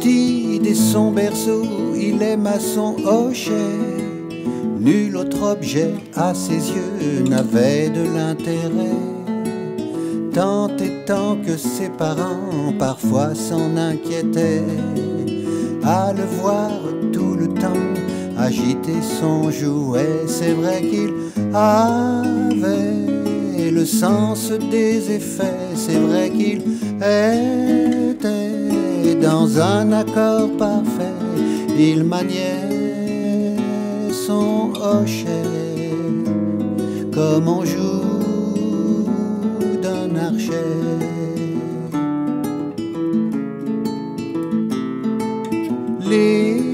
Petit dès son berceau, il est maçon hocher. Nul autre objet à ses yeux n'avait de l'intérêt. Tant et tant que ses parents parfois s'en inquiétaient. À le voir tout le temps agiter son jouet, c'est vrai qu'il avait le sens des effets, c'est vrai qu'il était dans un accord parfait, il maniait son hochet comme on joue d'un archet. Les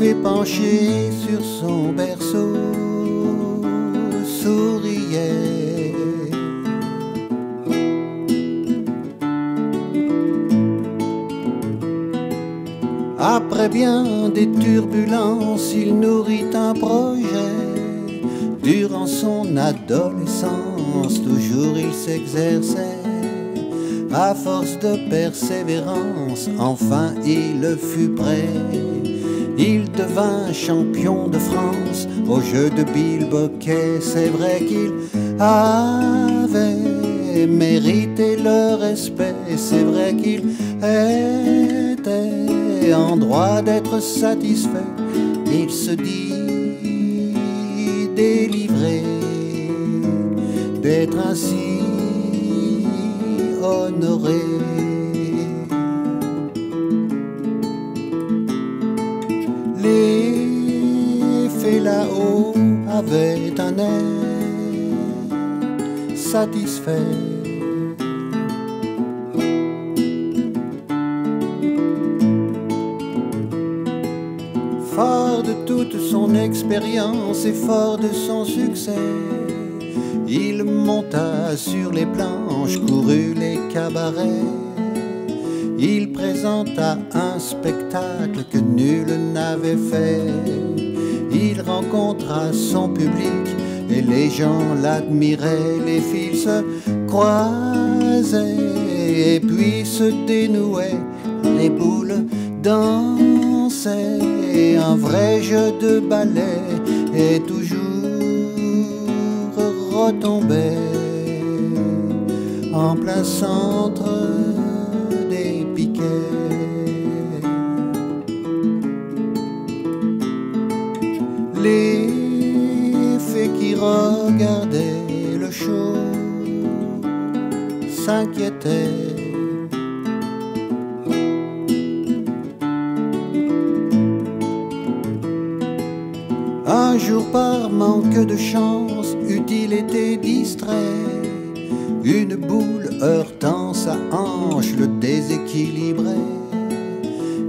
fait pencher sur son berceau souriait. Bien des turbulences, il nourrit un projet. Durant son adolescence, toujours il s'exerçait. À force de persévérance, enfin il fut prêt. Il devint champion de France au jeu de Bilboquet. C'est vrai qu'il avait mérité le respect. C'est vrai qu'il était en droit d'être satisfait. Il se dit délivré d'être ainsi honoré. Satisfait. Fort de toute son expérience et fort de son succès, il monta sur les planches, courut les cabarets. Il présenta un spectacle que nul n'avait fait. Il rencontra son public et les gens l'admiraient. Les fils se croisaient et puis se dénouaient. Les boules dansaient. Un vrai jeu de ballet et toujours retombait en plein centre des piquets. Regardaient le show s'inquiétaient. Un jour par manque de chance, eût-il été distrait, une boule heurtant sa hanche le déséquilibrait.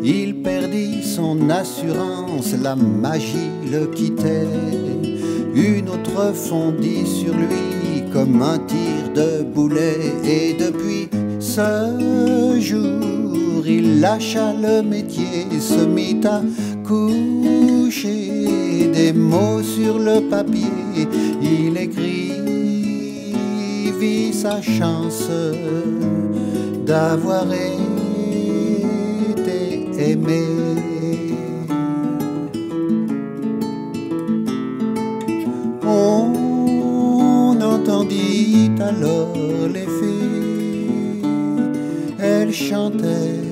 Il perdit son assurance, la magie le quittait. Une autre fondit sur lui comme un tir de boulet. Et depuis ce jour, il lâcha le métier, se mit à coucher des mots sur le papier. Il écrivit sa chance d'avoir été aimé. Entendit alors les filles, elles chantaient